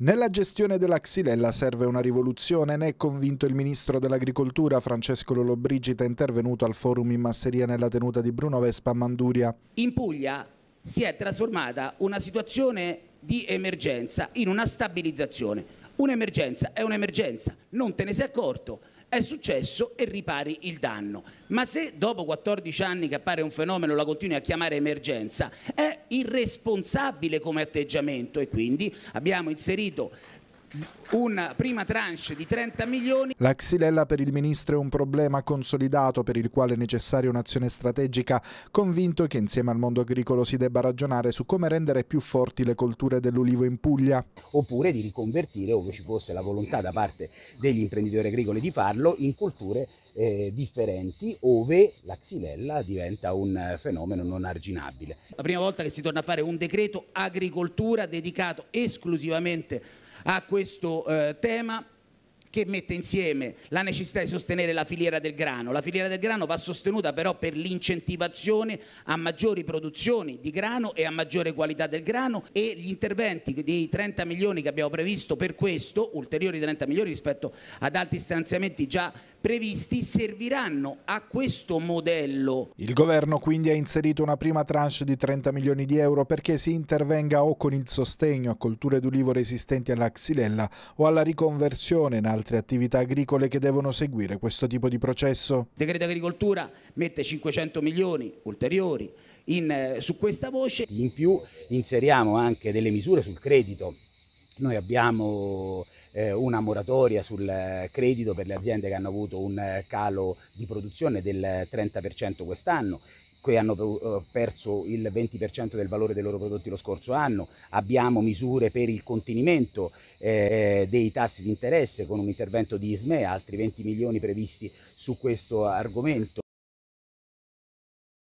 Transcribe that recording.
Nella gestione della Xylella serve una rivoluzione, ne è convinto il ministro dell'Agricoltura Francesco Lollobrigida intervenuto al forum in masseria nella tenuta di Bruno Vespa a Manduria. In Puglia si è trasformata una situazione di emergenza in una stabilizzazione. Un'emergenza è un'emergenza, non te ne sei accorto, è successo e ripari il danno. Ma se dopo 14 anni che appare un fenomeno la continui a chiamare emergenza, è irresponsabile come atteggiamento e quindi abbiamo inserito una prima tranche di 30 milioni. La Xylella per il Ministro è un problema consolidato per il quale è necessaria un'azione strategica, convinto che insieme al mondo agricolo si debba ragionare su come rendere più forti le colture dell'ulivo in Puglia. Oppure di riconvertire, ove ci fosse la volontà da parte degli imprenditori agricoli di farlo, in culture eh, differenti, ove la Xylella diventa un fenomeno non arginabile. La prima volta che si torna a fare un decreto agricoltura dedicato esclusivamente a questo eh, tema che mette insieme la necessità di sostenere la filiera del grano. La filiera del grano va sostenuta però per l'incentivazione a maggiori produzioni di grano e a maggiore qualità del grano e gli interventi dei 30 milioni che abbiamo previsto per questo, ulteriori 30 milioni rispetto ad altri stanziamenti già previsti, serviranno a questo modello. Il governo quindi ha inserito una prima tranche di 30 milioni di euro perché si intervenga o con il sostegno a colture d'ulivo resistenti alla xylella o alla riconversione in altre attività agricole che devono seguire questo tipo di processo. Il decreto agricoltura mette 500 milioni ulteriori in, eh, su questa voce. In più inseriamo anche delle misure sul credito. Noi abbiamo eh, una moratoria sul credito per le aziende che hanno avuto un calo di produzione del 30% quest'anno che hanno eh, perso il 20% del valore dei loro prodotti lo scorso anno, abbiamo misure per il contenimento eh, dei tassi di interesse con un intervento di ISME, altri 20 milioni previsti su questo argomento.